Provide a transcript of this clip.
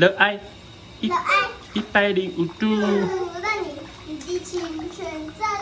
热爱热爱一百零五度。那你你的青春在